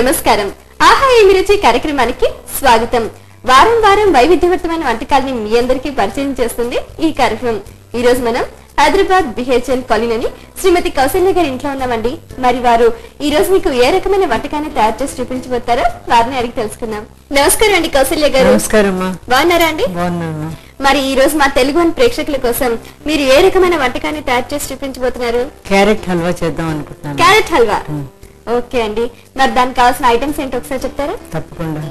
నమస్కారం. ఆహా ఏమి రుచి కార్యక్రమానికి స్వాగతం. వారం వారం వైవిధ్యవంతమైన వంటకాలని మీ అందరికీ పరిచయం చేస్తుంది ఈ కార్యక్రమం. ఈ రోజు మనం హైదరాబాద్ బిహెచ్ఎల్ కాలనీని శ్రీమతి కౌశల్య గారి ఇంట్లో ఉన్నామండి. మరి వారు ఈ రోజు మీకు ఏ రకమైన వంటకాన్ని తయారు చేసి చూపించబోతారో వారిని అడిగి తెలుసుకుందాం. నమస్కారం అండి కౌశల్య గారు బాగున్నారా అండి? మరి ఈ రోజు మా తెలుగు ప్రేక్షకుల కోసం మీరు ఏ రకమైన వంటకాన్ని తయారు చేసి చూపించబోతున్నారు? క్యారెట్ హల్వా చేద్దాం అనుకుంటున్నాను. క్యారెట్ హల్వా. ఓకే అండి. మరి దానికి కావాల్సిన ఐటమ్స్ ఏంటో ఒకసారి చెప్తారా? తప్పకుండా.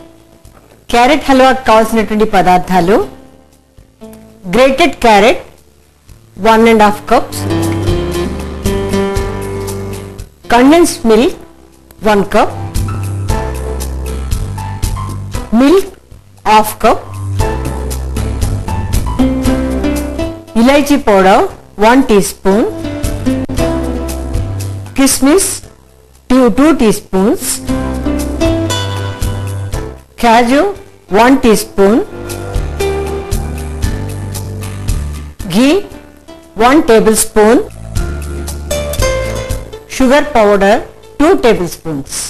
క్యారెట్ హల్వాకి కావాల్సినటువంటి పదార్థాలు. Grated carrot one and half cups condensed milk one cup milk half cup elaichi powder one teaspoon కిస్మిస్ 2 teaspoons. Cashew 1 teaspoon. Ghee 1 tablespoon. Sugar powder 2 tablespoons.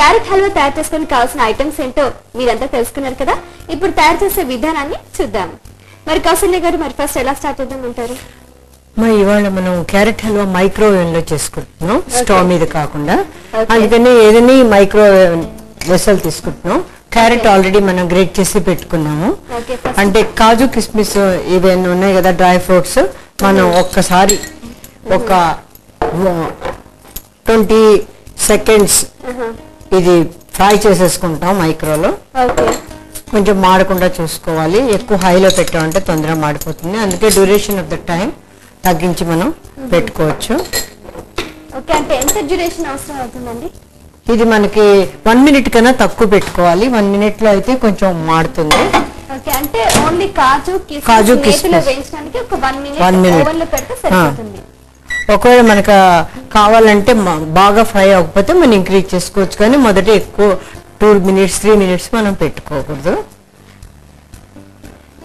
Carrot halwa తయారు చేసుకోవడానికి కావాల్సిన ఐటమ్స్ ఏంటో మీరంతా తెలుసుకున్నారు కదా? ఇప్పుడు తయారు చేసే విధానాన్ని చూద్దాం. మరి కౌశల్య గారు మరి ఫస్ట్ ఎలా స్టార్ట్ చేద్దాం అంటారు? మరి ఇవాళ మనం క్యారెట్ హల్వా మైక్రోవేవ్లో చేసుకుంటున్నాం. స్టవ్ మీద కాకుండా. అందుకని ఏదైనా మైక్రోవేవ్ వెసల్ తీసుకుంటున్నాం. క్యారెట్ ఆల్రెడీ మనం గ్రేట్ చేసి పెట్టుకున్నాము. అంటే కాజు కిస్మిస్ ఇవన్నీ ఉన్నాయి కదా డ్రై ఫ్రూట్స్. మనం ఒక్కసారి ఒక ట్వంటీ సెకండ్స్ ఇది ఫ్రై చేసేసుకుంటాం మైక్రోలో. కొంచెం మాడకుండా చూసుకోవాలి. ఎక్కువ హైలో పెట్టామంటే తొందరగా మాడిపోతుంది. అందుకే డ్యూరేషన్ ఆఫ్ ద టైం తగ్గించి మనం పెట్టుకోవచ్చు. ఓకే అంటే ఎంత డ్యూరేషన్ అవసరం అవుతుందండి? ఇది మనకి వన్ మినిట్ కన్నా తక్కువ పెట్టుకోవాలి. వన్ మినిట్లో అయితే కొంచెం మాడుతుంది. అంటే ఓన్లీ కాజు కాజు. వేయించడానికి ఒక వన్ మినిట్ minute. ఓవెన్లో పెడితే సరిపోతుంది. ఒకవేళ మనకు కావాలంటే బాగా ఫ్రై అవ్వకపోతే మనం ఇంక్రీజ్ చేసుకోవచ్చు కానీ మొదట ఎక్కువ టూ మినిట్స్ త్రీ మినిట్స్ మనం పెట్టుకోకూడదు.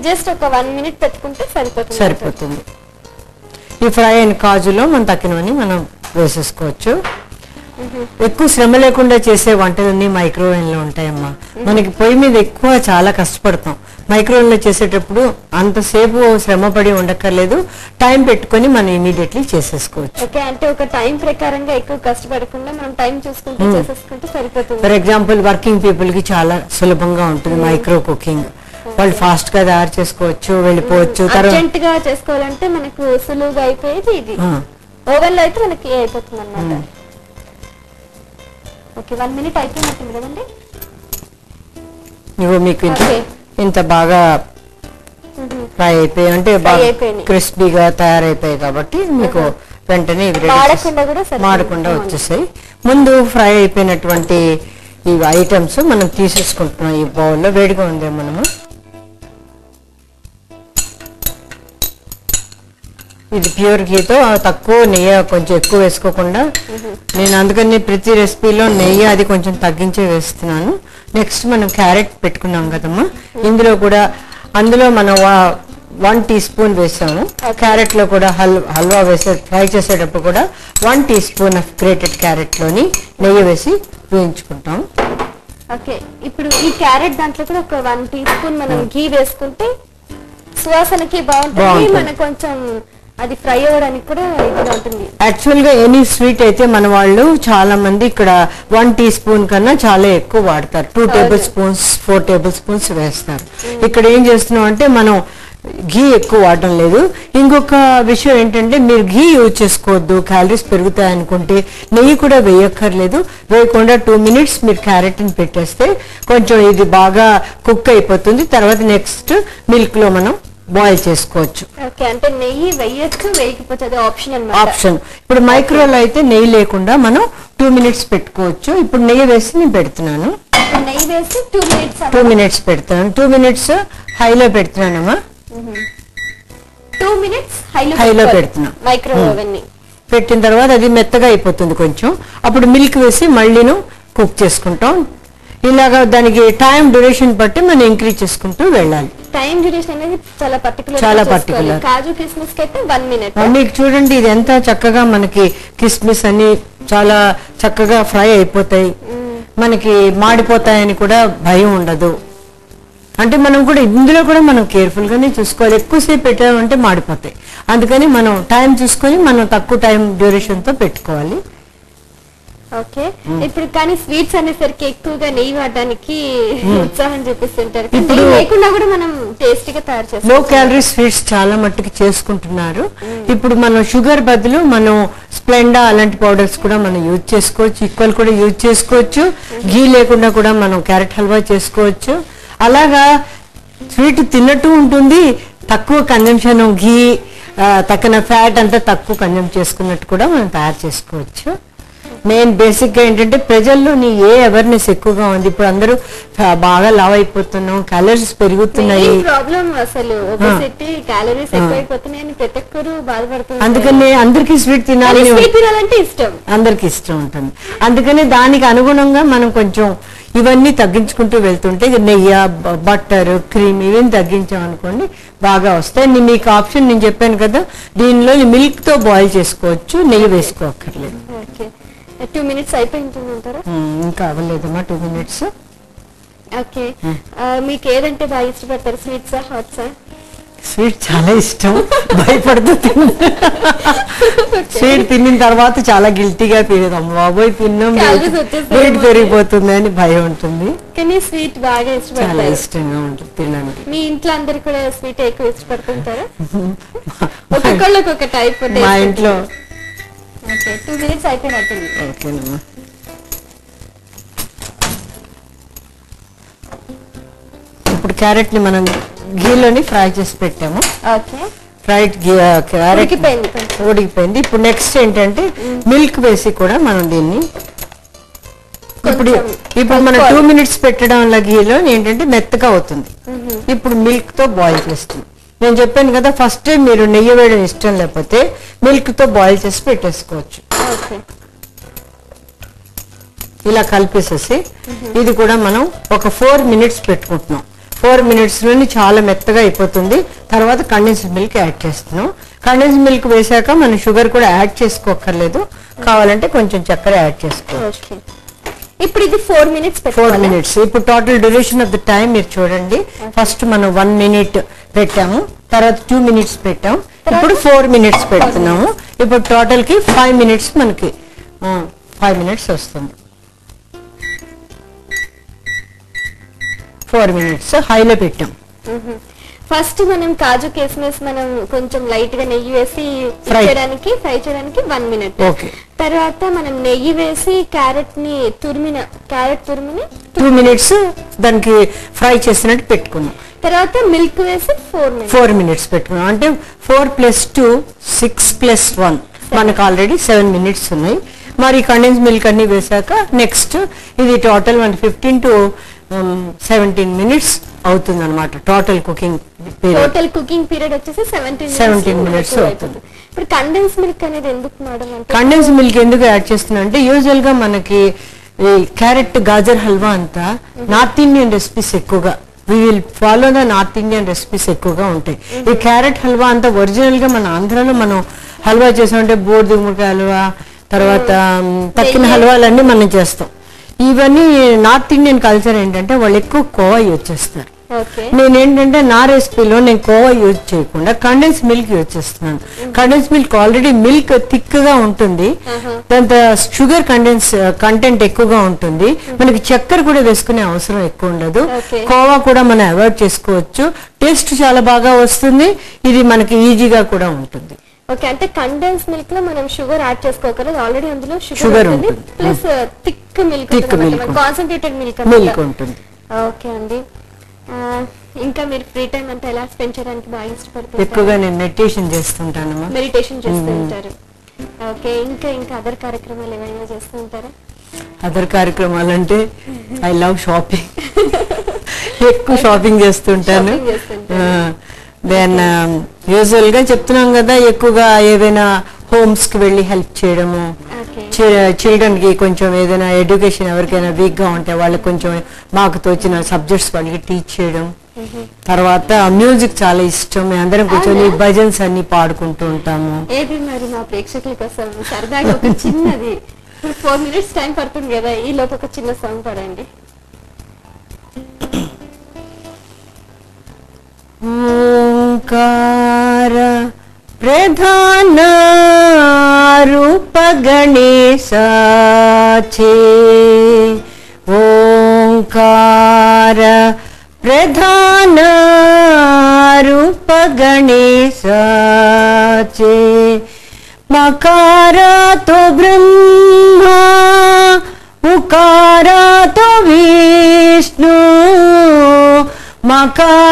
జస్ట్ ఒక వన్ మినిట్ పెట్టుకుంటే సరిపోతుంది. సరిపోతుంది. ఈ ఫ్రై అయిన కాజులో మనం తక్కినవన్నీ మనం వేసేసుకోవచ్చు. ఎక్కువ శ్రమ లేకుండా చేసే వంటలన్నీ మైక్రోవేవ్లో ఉంటాయమ్మా మనకి పొయ్యి మీద ఎక్కువ చాలా కష్టపడతాం. మైక్రోవేవ్లో చేసేటప్పుడు అంతసేపు శ్రమ పడి ఉండక్కర్లేదు. టైం పెట్టుకొని మనం ఇమీడియట్లీ చేసేసుకోవచ్చు. ఓకే అంటే ఒక టైం ప్రకారంగా ఎక్కువ కష్టపడకుండా మనం టైం చూసుకుంటూ చేసేసుకుంటే సరిపోతుంది. ఫర్ ఎగ్జాంపుల్ వర్కింగ్ పీపుల్కి చాలా సులభంగా ఉంటుంది మైక్రో కుకింగ్. వాళ్ళు ఫాస్ట్గా తయారు చేసుకోవచ్చు వెళ్ళిపోవచ్చు అర్జెంట్గా చేసుకోవాలంటే మనకు సులువుగా అయిపోయేది ఇది. ఓవెన్లో అయితే మనకి అయిపోతుంది అనమాట ఓకే వన్ మినిట్ అయిపోయినట్టుంది కదండి ఇగో మీకు ఇంత బాగా ఫ్రై అయిపోయి అంటే బాగా. క్రిస్పీగా తయారైపోయాయి కాబట్టి మీకు వెంటనే. మాడకుండా వచ్చేసాయి. ముందు ఫ్రై అయిపోయినటువంటి ఈ ఐటమ్స్ మనం తీసేసుకుంటున్నాం ఈ బౌల్లో వేడిగా ఉంది మనము. ఇది ప్యూర్ గీతో తక్కువ నెయ్యి కొంచెం ఎక్కువ వేసుకోకుండా నేను అందుకని ప్రతి రెసిపీలో నెయ్యి అది కొంచెం తగ్గించే వేస్తున్నాను. నెక్స్ట్ మనం క్యారెట్ పెట్టుకున్నాం కదమ్మా. ఇందులో కూడా అందులో మనం వన్ టీ స్పూన్ వేసాము. క్యారెట్లో కూడా హల్ హల్వా వేసే ఫ్రై చేసేటప్పుడు కూడా one teaspoon of grated క్యారెట్లోని నెయ్యి వేసి వేయించుకుంటాం. ఓకే. ఇప్పుడు ఈ క్యారెట్ దాంట్లో కూడా ఒక వన్ టీ స్పూన్ మనం ఘీ వేసుకుంటే సువాసనకి బాగుంటుంది. మనకు కొంచెం అది ఫ్రై అవ్వడానికి కూడా ఇదిగా ఉంటుంది. యాక్చువల్గా ఎనీ స్వీట్ అయితే మన వాళ్ళు చాలా మంది ఇక్కడ వన్ టీ స్పూన్ కన్నా చాలా ఎక్కువ వాడతారు. Two tablespoons four tablespoons వేస్తారు. ఇక్కడ ఏం చేస్తున్నాం అంటే మనం ఘీ ఎక్కువ వాడడం లేదు. ఇంకొక విషయం ఏంటంటే మీరు ఘీ యూజ్ చేసుకోవద్దు క్యాలరీస్ పెరుగుతాయి అనుకుంటే నెయ్యి కూడా వేయక్కర్లేదు. వేయకుండా టూ మినిట్స్ మీరు క్యారెట్ని పెట్టేస్తే కొంచెం ఇది బాగా కుక్ అయిపోతుంది. తర్వాత నెక్స్ట్ మిల్క్లో మనం బాయిల్ చేసుకోవచ్చు. ఓకే అంటే నెయ్యి వేయచ్చు వేయకపోతే అది ఆప్షన్ ఆప్షన్ ఇప్పుడు మైక్రోలో అయితే నెయ్యి లేకుండా మనం టూ మినిట్స్ పెట్టుకోవచ్చు. ఇప్పుడు నెయ్యి వేసి నేను పెడుతున్నాను. నెయ్యి వేసి టూ మినిట్స్ టూ మినిట్స్ పెడుతున్నాను టూ మినిట్స్ హైలో పెడుతున్నానమ్మా. టూ మినిట్స్ హైలో హైలో పెడుతున్నా. మైక్రో ఓవెన్ పెట్టిన తర్వాత అది మెత్తగా అయిపోతుంది కొంచెం. అప్పుడు మిల్క్ వేసి మళ్ళీను కుక్ చేసుకుంటాం. ఇలాగా దానికి టైం డ్యూరేషన్ బట్టి మనం ఇంక్రీజ్ చేసుకుంటూ వెళ్ళాలి. టైం డ్యూరేషన్ అనేది చాలా పర్టికులర్ చాలా particular. కాజు కిస్మిస్ అయితే వన్ మినిట్ మీకు చూడండి ఇది ఎంత చక్కగా మనకి కిస్మిస్ అన్ని చాలా చక్కగా ఫ్రై అయిపోతాయి. మనకి మాడిపోతాయని కూడా భయం ఉండదు. అంటే మనం కూడా ఇందులో కూడా మనం కేర్ఫుల్ గానే చూసుకోవాలి. ఎక్కువసేపు పెట్టామంటే మాడిపోతాయి. అందుకని మనం టైం చూసుకొని మనం తక్కువ టైం డ్యూరేషన్తో పెట్టుకోవాలి. ఓకే. ఇప్పుడు కానీ స్వీట్స్ అనేసరికి ఎక్కువగా నెయ్యి వాడడానికి ఉత్సాహం చూపిస్తుంటారు. ఇప్పుడు- లేకుండా కూడా మనం టేస్టీ గా తయారు లో క్యాలరీ స్వీట్స్ చాలా మట్టుకు చేసుకుంటున్నారు. ఇప్పుడు మనం షుగర్ బదులు మనం స్ప్లెండా అలాంటి పౌడర్స్ కూడా మనం యూజ్ చేసుకోవచ్చు. ఈక్వల్ కూడా యూజ్ చేసుకోవచ్చు. ఘీ లేకుండా కూడా మనం క్యారెట్ హల్వా చేసుకోవచ్చు. అలాగా స్వీట్ తిన్నట్టు ఉంటుంది. తక్కువ కన్జంప్షన్ ఘీ ఆ, తక్కిన ఫ్యాట్ అంతా తక్కువ కన్జంప్ చేసుకున్నట్టు కూడా మనం తయారు చేసుకోవచ్చు. మెయిన్ బేసిక్గా ఏంటంటే ప్రజల్లో నీ ఏ అవేర్నెస్ ఎక్కువగా ఉంది? ఇప్పుడు అందరూ బాగా లావ్ అయిపోతున్నాం క్యాలరీస్ పెరుగుతున్నాయి. ప్రాబ్లం అసలు. క్యాలరీస్ ఎక్కువైపోతున్నాయి అని ప్రతి ఒక్కరు బాధపడుతున్నారు అందుకని అందరికీ స్వీట్ స్వీట్ తినాలంటే ఇష్టం. అందరికి ఇష్టం ఉంటుంది. అందుకని దానికి అనుగుణంగా మనం కొంచెం ఇవన్నీ తగ్గించుకుంటూ వెళ్తుంటే నెయ్యి బట్టర్ క్రీమ్ ఇవన్నీ తగ్గించాం అనుకోండి బాగా వస్తాయి. మీకు ఆప్షన్ నేను చెప్పాను కదా దీనిలో మిల్క్తో బాయిల్ చేసుకోవచ్చు నెయ్యి వేసుకోక్కర్లేదు. ఓకే. టూ మినిట్స్ అయిపోయింటుంది అంటారా ఉమ్, ఇంకా అవ్వలేదమ్మా టూ మినిట్స్ ఓకే మీకు ఏదంటే బాగా ఇష్టపడతారు? స్వీట్సా హాట్సా స్వీట్ చాలా ఇష్టం. భయపడుతూ తిన్నా. స్వీట్ తిన్న తర్వాత చాలా గిల్టీగా ఫీల్ అమ్మ బాబోయ్ తిన్నాం. వెయిట్ పెరిగిపోతుంది అని భయం ఉంటుంది. కానీ స్వీట్ బాగా ఇష్టపడతారు. ఇష్టంగా ఉంటుంది తినడానికి. మీ ఇంట్లో అందరు కూడా స్వీట్ ఎక్కువ ఇష్టపడుతుంటారా? ఒక్కొక్కళ్ళకి ఒక టైప్ మా ఇంట్లో ఓకే టూ మినిట్స్ అయిపోయినట్టుంది. ఓకేనమ్మా ఇప్పుడు మనం ఘీలోని ఫ్రై చేసి పెట్టాము. ఓకే. ఫ్రైడ్ క్యారెట్ ఉడికిపోయింది ఇప్పుడు నెక్స్ట్ ఏంటంటే మిల్క్ వేసి కూడా మనం దీన్ని ఇప్పుడు ఇప్పుడు మనం టూ. మినిట్స్ పెట్టడం వల్ల ఘీలో ఏంటంటే మెత్తగా అవుతుంది. ఇప్పుడు మిల్క్తో బాయిల్ చేస్తుంది నేను చెప్పాను కదా ఫస్ట్ మీరు నెయ్యి వేయడం ఇష్టం లేకపోతే మిల్క్తో బాయిల్ చేసి పెట్టేసుకోవచ్చు. ఇలా కలిపేసేసి ఇది కూడా మనం ఒక ఫోర్ మినిట్స్ పెట్టుకుంటున్నాం. ఫోర్ మినిట్స్లోని చాలా మెత్తగా అయిపోతుంది. తర్వాత కండెన్స్డ్ మిల్క్ యాడ్ చేస్తున్నాం. కండెన్స్డ్ మిల్క్ వేసాక మనం షుగర్ కూడా యాడ్ చేసుకోక్కర్లేదు. కావాలంటే కొంచెం చక్కెర యాడ్ చేసుకోవచ్చు. ఇప్పుడు ఇది ఫోర్ మినిట్స్ ఫోర్ మినిట్స్ ఇప్పుడు total duration of the time మీరు చూడండి. ఫస్ట్ మనం వన్ మినిట్ పెట్టాము. తర్వాత టూ మినిట్స్ పెట్టాం ఇప్పుడు ఫోర్ మినిట్స్ పెడుతున్నాము. ఇప్పుడు టోటల్కి ఫైవ్ మినిట్స్ మనకి ఫైవ్ మినిట్స్ వస్తుంది. ఫోర్ మినిట్స్ హైలో పెట్టాం. ఫస్ట్ మనం కాజు కిస్మిస్ మనం కొంచెం లైట్గా నెయ్యి వేసి Fry. చేయడానికి ఫ్రై చేయడానికి వన్ మినిట్ ఓకే తర్వాత మనం నెయ్యి వేసి క్యారెట్ని తురిమిన క్యారెట్ తురిమిని టూ మినిట్స్ దానికి ఫ్రై చేసినట్టు పెట్టుకున్నాం. తర్వాత మిల్క్ వేసి ఫోర్ మినిట్స్ ఫోర్ మినిట్స్ పెట్టుకున్నాం అంటే four plus two six plus one మనకు ఆల్రెడీ సెవెన్ మినిట్స్ ఉన్నాయి. మరి కండెన్స్ మిల్క్ అన్ని వేసాక నెక్స్ట్ ఇది టోటల్ మన ఫిఫ్టీన్ టు సెవెంటీన్ మినిట్స్ అవుతుంది అనమాట total cooking total cooking period వచ్చేసి సెవెంటీన్ 17 minutes అవుతుంది. ఇప్పుడు కండెన్స్ మిల్క్ అనేది ఎందుకు మేడం కండెన్స్ మిల్క్ ఎందుకు యాడ్ చేస్తున్నా అంటే యూజువల్గా మనకి క్యారెట్ గాజర్ హల్వా అంతా నార్త్ ఇండియన్ రెసిపీస్ ఎక్కువగా. We will follow the north Indian recipes ఎక్కువగా ఉంటాయి. ఈ క్యారెట్ హల్వా అంతా ఒరిజినల్గా మన ఆంధ్రాలో మనం హల్వా చేసామంటే బోర్డు దిగుముడికాయ హల్వా తర్వాత మ్, తక్కిన. హల్వాలన్నీ మనం చేస్తాం. ఇవన్నీ నార్త్ ఇండియన్ కల్చర్ ఏంటంటే వాళ్ళు ఎక్కువ కోవా యూజ్ చేస్తారు. నేనేంటంటే నా రెసిపీలో నేను కోవా యూజ్ చేయకుండా కండెన్స్ మిల్క్ యూజ్ చేస్తున్నాను. కండెన్స్ మిల్క్ ఆల్రెడీ మిల్క్ థిక్గా ఉంటుంది. దాంతో షుగర్ కండెన్స్ కంటెంట్ ఎక్కువగా ఉంటుంది. మనకి చక్కెర కూడా వేసుకునే అవసరం ఎక్కువ ఉండదు. కోవా కూడా మనం అవాయిడ్ చేసుకోవచ్చు. టేస్ట్ చాలా బాగా వస్తుంది. ఇది మనకి ఈజీగా కూడా ఉంటుంది. ఓకే అంటే కండెన్స్ మిల్క్లో మనం షుగర్ యాడ్ చేసుకోకూడదు. ఆల్రెడీ అందులో షుగర్ ఉంటుంది. ఉంటుంది. Plus thick milk. Concentrated milk milk ఉంటుంది. ఓకే అండి. ఇంకా మీరు ఫ్రీ టైం అంతా ఎలా స్పెండ్ చేయడానికి బాగా ఇష్టపడుతుంటారు? ఎక్కువగా నేను మెడిటేషన్ చేస్తుంటానమ్మా. మెడిటేషన్ చేస్తూ ఉంటారు. ఓకే ఇంకా ఇంకా అదర్ కార్యక్రమాలు ఏమైనా చేస్తూ ఉంటారా? అదర్ కార్యక్రమాలు అంటే ఐ లవ్ షాపింగ్ ఎక్కువ షాపింగ్ చేస్తుంటాను. చేస్తుంటారు. దెన్ యూజువల్గా చెప్తున్నాం కదా ఎక్కువగా ఏదైనా హోమ్స్కి వెళ్ళి హెల్ప్ చేయడము ఓకే చిల్డ్రన్కి కొంచెం ఏదైనా ఎడ్యుకేషన్ ఎవరికైనా వీక్గా ఉంటే వాళ్ళకి కొంచెం మాకు తోచిన సబ్జెక్ట్స్ వాళ్ళకి టీచ్ చేయడం. తర్వాత మ్యూజిక్ చాలా ఇష్టం. మేము అందరం కూర్చొని? భజన్స్ అన్ని పాడుకుంటూ ఉంటాము. ఏది మరి మా ప్రేక్షకుల కోసం సరదాగా ఒక చిన్నది. ఇప్పుడు ఫోర్ మినిట్స్ టైం పడుతుంది కదా ఈ లోపు ఒక చిన్న సాంగ్ పాడండి. ఓంకార प्रधानरूप ओङ्कार प्रधानरूप मकारातो ब्रह्मा उकारातो विष्णु मकार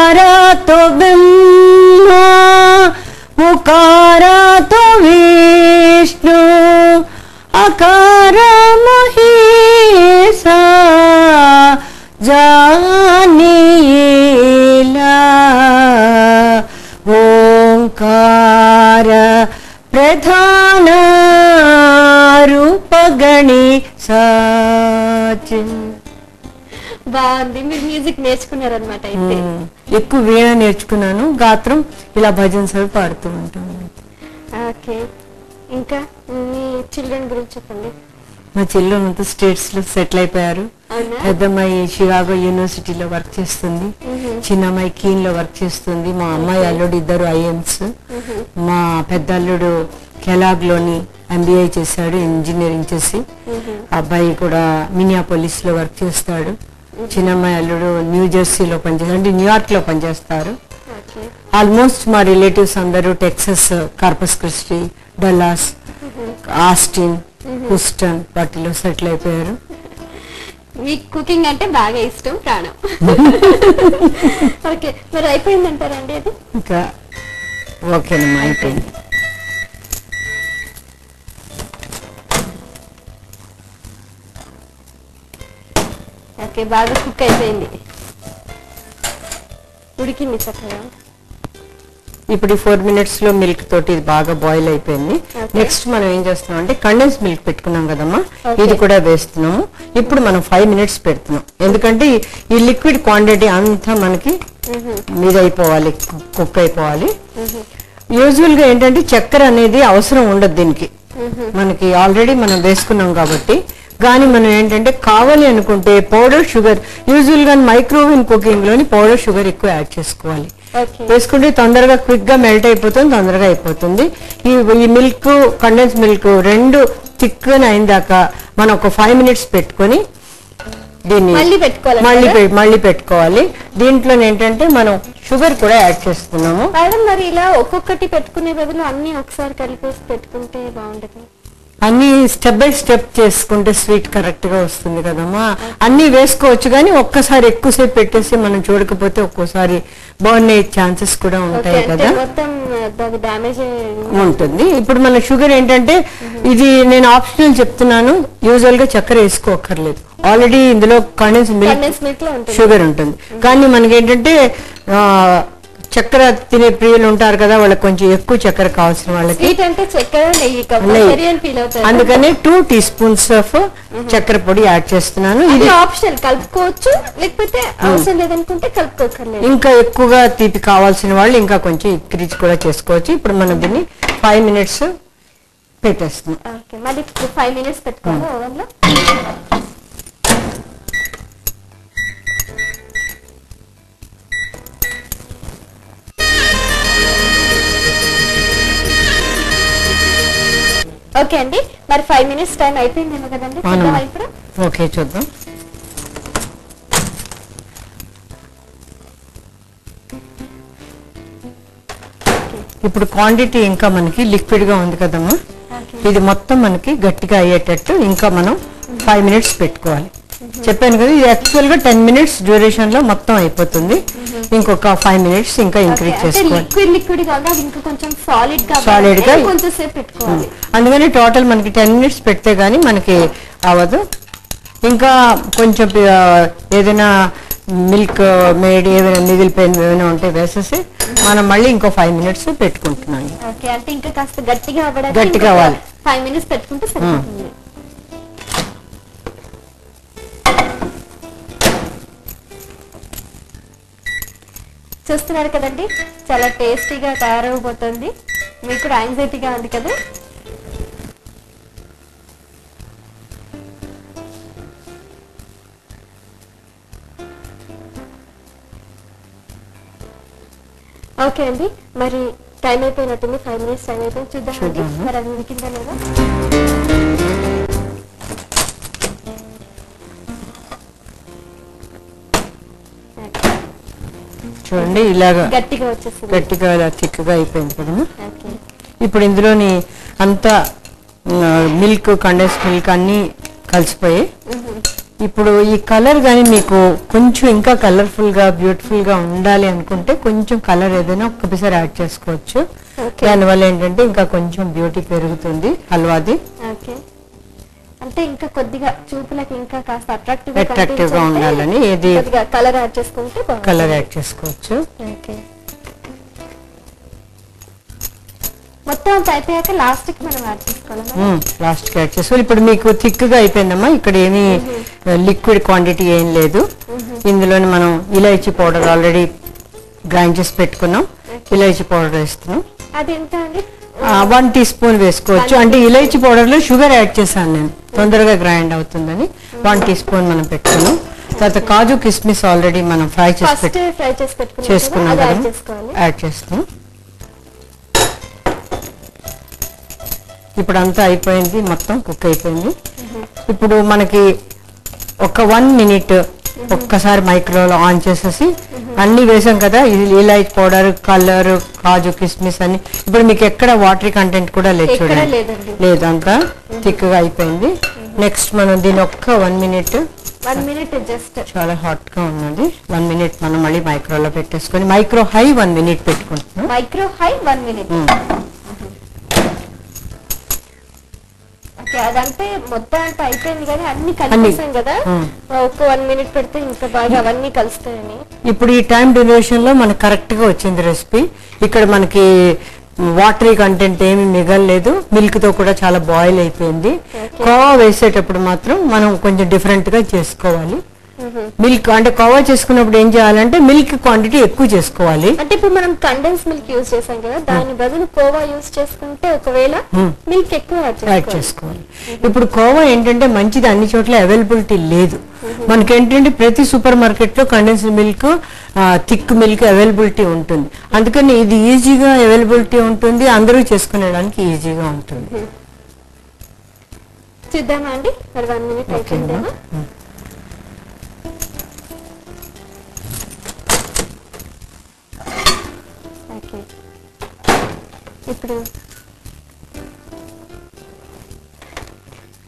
ఎక్కువ వీణ నేర్చుకున్నాను గాత్రం ఇలా భజన్స్ అవి పాడుతూ ఉంటాను. ఓకే. ఇంకా మీ చిల్డ్రన్ గురించి చెప్పండి. మా చెల్లెలంతా స్టేట్స్లో సెటిల్ అయిపోయారు. పెద్దమ్మాయి షికాగో యూనివర్సిటీలో వర్క్ చేస్తుంది. చిన్నమ్మాయి కీన్లో వర్క్ చేస్తుంది. మా అమ్మాయి అల్లుడు ఇద్దరు ఐఎమ్స్. మా పెద్ద అల్లుడు కెలాగ్లోని ఎంబీఐ చేశాడు ఇంజనీరింగ్ చేసి. అబ్బాయి కూడా మినియాపోలిస్లో వర్క్ చేస్తాడు. చిన్నమ్మాయి అల్లుడు న్యూ జెర్సీలో పనిచేస్తారు అంటే న్యూయార్క్లో పనిచేస్తారు. ఆల్మోస్ట్ మా రిలేటివ్స్ అందరూ Texas Corpus Christi Dallas Austin Houston వాటిలో సెటిల్ అయిపోయారు. మీకు కుకింగ్ అంటే బాగా ఇష్టం ప్రాణం. ఓకే. మరి అయిపోయిందంటారండి అది? ఇంకా ఓకేనమ్మా అయిపోయింది. ఓకే బాగా కుక్ అయిపోయింది. ఉడికింది చక్కగా. ఇప్పుడు ఈ ఫోర్ మినిట్స్లో మిల్క్ తోటి ఇది బాగా బాయిల్ అయిపోయింది. నెక్స్ట్ మనం ఏం చేస్తున్నాం అంటే కండెన్స్ మిల్క్ పెట్టుకున్నాం కదమ్మా. ఇది కూడా వేస్తున్నాము. ఇప్పుడు మనం ఫైవ్ మినిట్స్ పెడుతున్నాం. ఎందుకంటే ఈ- లిక్విడ్ క్వాంటిటీ అంతా మనకి మీద అయిపోవాలి కుక్ అయిపోవాలి. యూజువల్గా ఏంటంటే చక్కెర అనేది అవసరం ఉండదు దీనికి. మనకి ఆల్రెడీ మనం వేసుకున్నాం కాబట్టి కానీ మనం ఏంటంటే కావాలి అనుకుంటే పౌడర్ షుగర్ యూజువల్గా మైక్రోవేవ్ కుకింగ్లోని పౌడర్ షుగర్ ఎక్కువ యాడ్ చేసుకోవాలి. వేసుకుంటే తొందరగా క్విక్గా మెల్ట్ అయిపోతుంది తొందరగా అయిపోతుంది. ఈ ఈ మిల్క్ కండెన్స్ మిల్క్ రెండు థిక్ అయిన దాకా మనం ఒక ఫైవ్ మినిట్స్ పెట్టుకొని దీన్ని మళ్ళీ పెట్టుకోవాలి మళ్ళీ పెట్టుకోవాలి. దీంట్లో ఏంటంటే మనం షుగర్ కూడా యాడ్ చేస్తున్నాము మేడం మరి ఇలా ఒక్కొక్కటి పెట్టుకునే బదులు అన్ని ఒకసారి కలిపేసి పెట్టుకుంటే బాగుంటుంది. అన్ని స్టెప్ బై స్టెప్ చేసుకుంటే స్వీట్ కరెక్ట్గా వస్తుంది కదమ్మా. అన్ని వేసుకోవచ్చు కానీ ఒక్కసారి ఎక్కువసేపు పెట్టేసి మనం చూడకపోతే ఒక్కోసారి బాగున్నాయి ఛాన్సెస్ కూడా ఉంటాయి కదా. ఉంటుంది. ఇప్పుడు మన షుగర్ ఏంటంటే ఇది నేను ఆప్షనల్ చెప్తున్నాను. యూజువల్గా చక్కెర వేసుకోక్కర్లేదు. ఆల్రెడీ ఇందులో కండెన్స్ మిల్క్ షుగర్ ఉంటుంది. కానీ మనకి ఏంటంటే ఆ, చక్కెర తినే ప్రియులు ఉంటారు కదా వాళ్ళకి కొంచెం ఎక్కువ చక్కెర కావాల్సిన వాళ్ళకి అందుకని టూ టీ స్పూన్స్ ఆఫ్ చక్కెర పొడి యాడ్ చేస్తున్నాను. ఇది ఆప్షన్ కలుపుకోవచ్చు లేకపోతే అవసరం లేదనుకుంటే కలుపుకోకర్లేదు ఇంకా ఎక్కువగా తీపి కావాల్సిన వాళ్ళు ఇంకా కొంచెం ఇంక్రీజ్ కూడా చేసుకోవచ్చు. ఇప్పుడు మనం దీన్ని ఫైవ్ మినిట్స్ పెట్టేస్తున్నాం. మళ్ళీ ఫైవ్ మినిట్స్ పెట్టుకోవాలి ఓకే అండి. మరి ఫైవ్ మినిట్స్ టైం అయిపోయిందేమో కదండి. ఇప్పుడు? ఓకే చూద్దాం. ఇప్పుడు క్వాంటిటీ ఇంకా మనకి లిక్విడ్గా ఉంది కదమ్మా. ఇది మొత్తం మనకి గట్టిగా అయ్యేటట్టు ఇంకా మనం ఫైవ్ మినిట్స్ పెట్టుకోవాలి. చెప్పాను కదా ఇది యాక్చువల్గా టెన్ మినిట్స్ డ్యూరేషన్లో మొత్తం అయిపోతుంది. ఇంకొక ఫైవ్ మినిట్స్ ఇంకా ఇంక్రీజ్ చేసుకోవాలి. సాలిడ్గా అందుకని టోటల్ మనకి టెన్ మినిట్స్ పెడితే గానీ మనకి అవ్వదు. ఇంకా కొంచెం ఏదైనా మిల్క్ మేడ్ ఏదైనా మిగిలిపోయిన ఏమైనా ఉంటే వేసేసి మనం మళ్ళీ ఇంకో ఫైవ్ మినిట్స్ పెట్టుకుంటున్నాం. గట్టిగా అవ్వాలి. ఫైవ్ మినిట్స్ పెట్టుకుంటే చూస్తున్నారు కదండి. చాలా టేస్టీగా తయారవబోతుంది. మీకు కూడా యాంగ్జైటీగా ఉంది కదా? ఓకే అండి. మరి టైం అయిపోయినట్టుంది. ఫైవ్ మినిట్స్ టైం అయిపోయింది. చూద్దాము. మరి అది ఉడికిందా లేదా? చూడండి. ఇలాగా గట్టిగా వచ్చేసింది గట్టిగా ఇలా థిక్గా అయిపోయింది ఓకే. ఇప్పుడు ఇందులోని అంతా మిల్క్ కండెన్స్ మిల్క్ అన్నీ కలిసిపోయి ఇప్పుడు ఈ కలర్ కానీ మీకు కొంచెం ఇంకా కలర్ఫుల్గా బ్యూటిఫుల్గా ఉండాలి అనుకుంటే కొంచెం కలర్ ఏదైనా ఒక్కసారి యాడ్ చేసుకోవచ్చు. దానివల్ల ఏంటంటే ఇంకా కొంచెం బ్యూటీ పెరుగుతుంది హల్వాది. ఓకే. అంటే ఇంకా కొద్దిగా చూపులకు ఇంకా కాస్త అట్రాక్టివ్ Attractive గా ఉండాలని కొద్దిగా కలర్ యాడ్ చేసుకుంటే. కలర్ యాడ్ చేసుకోవచ్చు. ఓకే మొత్తం అంత అయిపోయాక లాస్ట్కి మనం యాడ్ చేసుకోవాలి లాస్ట్కి యాడ్ చేసుకోవాలి. ఇప్పుడు మీకు థిక్గా అయిపోయిందమ్మా. ఇక్కడ ఏమీ లిక్విడ్ క్వాంటిటీ ఏం లేదు. ఇందులోని మనం ఇలాచీ పౌడర్ ఆల్రెడీ గ్రైండ్ చేసి పెట్టుకున్నాం. ఇలాచీ పౌడర్ వేస్తున్నాం. అది ఎంత అండి? వన్ టీ స్పూన్ వేసుకోవచ్చు. అంటే ఇలాచీ పౌడర్లో షుగర్ యాడ్ చేశాను నేను. తొందరగా గ్రైండ్ అవుతుందని వన్ టీ స్పూన్ మనం పెట్టుకున్నాం. తర్వాత కాజు కిస్మిస్ ఆల్రెడీ మనం ఫ్రై చేసి చేసుకున్నాం కదా. యాడ్ చేస్తాం. ఇప్పుడు అంతా అయిపోయింది మొత్తం కుక్ అయిపోయింది. ఇప్పుడు మనకి ఒక వన్ మినిట్ ఒక్కసారి మైక్రోలో ఆన్ చేసేసి అన్ని వేసాం కదా ఇది ఇలాచి పౌడర్ కలర్ కాజు కిస్మిస్ అన్ని. ఇప్పుడు మీకు ఎక్కడ వాటరీ కంటెంట్ కూడా లేదు చూడండి. లేదండి. లేదు అంతా? థిక్గా అయిపోయింది. నెక్స్ట్ మనం దీని ఒక్క one minute. One minute just. చాలా హాట్గా ఉన్నది. వన్ మినిట్ మనం మళ్ళీ మైక్రోలో పెట్టేసుకొని మైక్రో హై వన్ మినిట్ పెట్టుకుంటున్నాం. Micro high one minute okay అదంటే మొత్తం అంతా అయిపోయింది కానీ అన్ని కలిపేసాం కదా. ఒక వన్ మినిట్ పెడితే ఇంకా బాగా అవన్నీ కలుస్తాయని. ఇప్పుడు ఈ టైం డ్యూరేషన్లో మనకు కరెక్ట్గా వచ్చింది రెసిపీ. ఇక్కడ మనకి వాటరీ కంటెంట్ ఏమి మిగలలేదు. మిల్క్తో కూడా చాలా బాయిల్ అయిపోయింది. కోవా వేసేటప్పుడు మాత్రం మనం కొంచెం డిఫరెంట్గా చేసుకోవాలి. మిల్క్ అంటే కోవా చేసుకున్నప్పుడు ఏం చేయాలంటే మిల్క్ క్వాంటిటీ ఎక్కువ చేసుకోవాలి. అంటే ఇప్పుడు మనం కండెన్స్ మిల్క్ యూజ్ చేసాం కదా దాని బదులు కోవా యూజ్ చేసుకుంటే ఒకవేళ మిల్క్ ఎక్కువ యాడ్ చేసుకోవాలి. ఇప్పుడు కోవా ఏంటంటే మంచిది అన్ని చోట్ల అవైలబిలిటీ లేదు. మనకేంటంటే ప్రతి సూపర్ మార్కెట్లో condensed milk thick milk availability ఉంటుంది. అందుకని ఇది ఈజీగా అవైలబిలిటీ ఉంటుంది అందరూ చేసుకునేడానికి ఈజీగా ఉంటుంది. చూద్దామా అండి? మరి వన్ మినిట్ అయిపోయిందేమో? ఇప్పుడు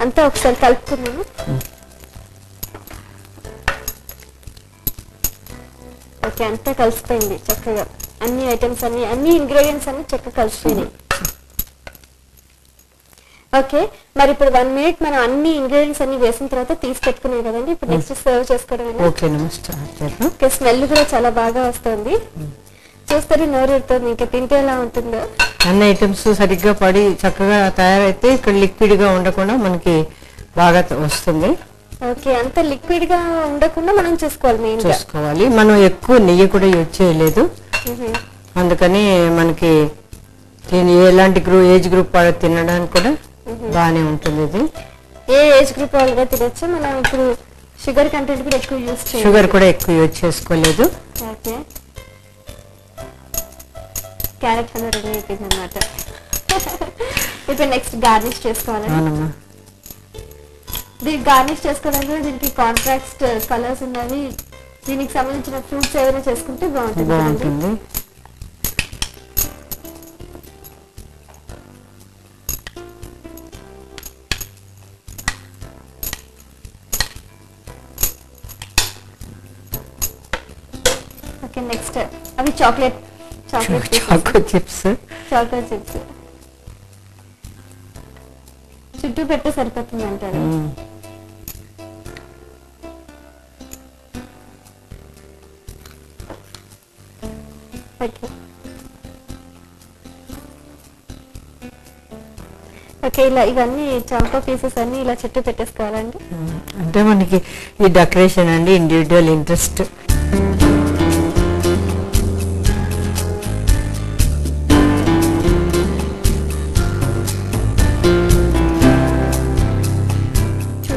అంతా ఒకసారి కలుపుకున్నాము ఓకే అంతా కలిసిపోయింది చక్కగా. అన్ని ఐటమ్స్ అన్ని అన్ని ఇంగ్రీడియంట్స్ అన్ని చక్కగా కలిసిపోయినాయి. ఓకే మరి ఇప్పుడు వన్ మినిట్ మనం అన్ని ఇంగ్రీడియంట్స్ అన్ని వేసిన తర్వాత తీసి పెట్టుకున్నాం కదండి. ఇప్పుడు నెక్స్ట్ సర్వ్ చేసుకోవడం ఓకే స్మెల్ కూడా చాలా బాగా వస్తుంది. చూస్తే నోరు ఊరుతుంది. ఇంకా తింటే ఎలా ఉంటుందో. అన్ని ఐటమ్స్ సరిగ్గా పడి చక్కగా తయారైతే ఇక్కడ లిక్విడ్గా ఉండకుండా మనకి బాగా వస్తుంది. ఓకే అంత లిక్విడ్గా ఉండకుండా మనం చూసుకోవాలి మెయిన్ చూసుకోవాలి. మనం ఎక్కువ నెయ్యి కూడా యూజ్ చేయలేదు. అందుకని మనకి దీని ఎలాంటి గ్రూ ఏజ్ గ్రూప్ వాళ్ళు తినడానికి కూడా బాగానే ఉంటుంది ఇది. ఏ ఏజ్ గ్రూప్ వాళ్ళుగా తినొచ్చు. మనం ఇప్పుడు షుగర్ కంటెంట్ కూడా ఎక్కువ చేయాలి షుగర్ కూడా ఎక్కువ యూజ్ చేసుకోలేదు. ఓకే. క్యారెట్ హల్వా రెడీ అయిపోయింది అనమాట ఇప్పుడు నెక్స్ట్ గార్నిష్ అవునమ్మా. దీనికి గార్నిష్ చేసుకోవడానికి కూడా దీనికి కాంట్రాక్ట్ కలర్స్ ఉన్నవి దీనికి సంబంధించిన ఫ్రూట్స్ ఏమైనా చేసుకుంటే బాగుంటుంది ఓకే నెక్స్ట్ అవి chocolate choco chips chocolate chips చుట్టూ పెట్టే సరిపోతుంది అంటారు ఓకే ఓకే ఇలా ఇవన్నీ చాకో పీసెస్ అన్ని ఇలా చుట్టూ పెట్టేసుకోవాలండి. అంటే మనకి ఈ డెకరేషన్ అండి ఇండివిజువల్ ఇంట్రెస్ట్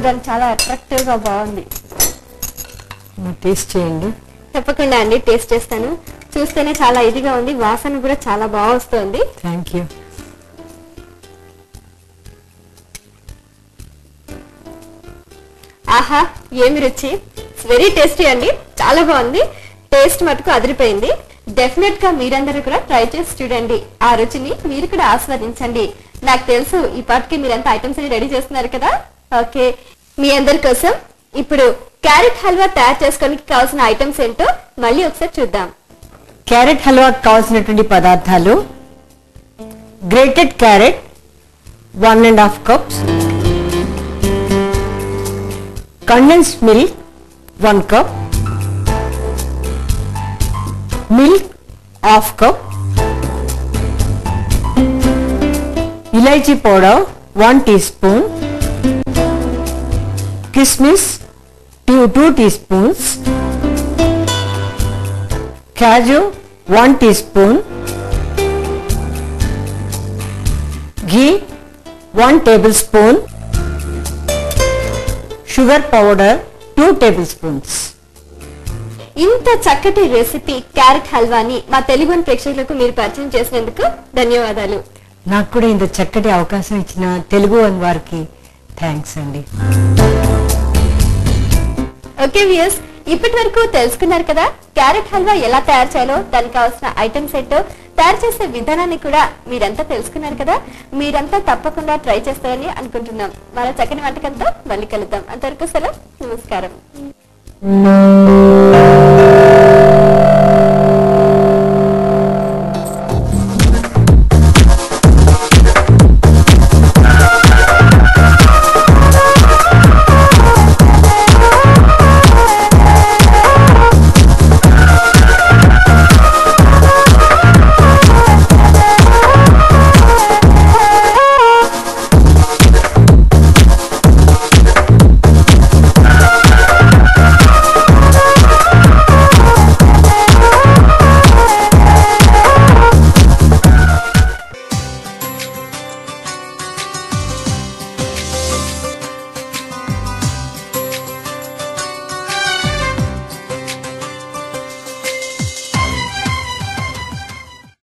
చూడడానికి చాలా అట్రాక్టివ్గా బాగుంది. టేస్ట్ చేయండి. తప్పకుండా అండి టేస్ట్ చేస్తాను. చూస్తేనే చాలా ఇదిగా ఉంది వాసన కూడా చాలా బాగా వస్తుంది. థ్యాంక్ యూ ఆహా ఏమి రుచి? వెరీ టేస్టీ అండి చాలా బాగుంది. టేస్ట్ మటుకు అదిరిపోయింది. డెఫినెట్గా మీరందరూ కూడా ట్రై చేసి చూడండి. ఆ రుచిని మీరు కూడా ఆస్వాదించండి. నాకు తెలుసు ఈ పాటికి మీరంతా ఐటమ్స్ రెడీ చేస్తున్నారు కదా? ఓకే మీ అందరి కోసం ఇప్పుడు క్యారెట్ హల్వా తయారు చేసుకోవడానికి కావాల్సిన ఐటమ్స్ ఏంటో మళ్ళీ ఒకసారి చూద్దాం. క్యారెట్ హల్వాకి కావాల్సినటువంటి పదార్థాలు grated carrot one and half cups condensed milk one cup milk half cup elaichi powder one teaspoon kismis two two teaspoons kaju one teaspoon ghee one tablespoon sugar powder two tablespoons ఇంత చక్కటి recipe carrot హల్వాని మా తెలుగు ప్రేక్షకులకు మీరు పరిచయం చేసినందుకు ధన్యవాదాలు. నాకు కూడా ఇంత చక్కటి అవకాశం ఇచ్చిన తెలుగు వారికి థ్యాంక్స్ అండి. ఓకే వ్యూస్ ఇప్పటి వరకు తెలుసుకున్నారు కదా క్యారెట్ హల్వా ఎలా తయారు చేయాలో దానికి కావాల్సిన ఐటమ్ సెట్ తయారు చేసే విధానాన్ని కూడా మీరంతా తెలుసుకున్నారు కదా మీరంతా తప్పకుండా ట్రై చేస్తారని అనుకుంటున్నాం. మన చక్కని వంటకంతో మళ్ళీ కలుద్దాం. అంతవరకు సెలవు. నమస్కారం.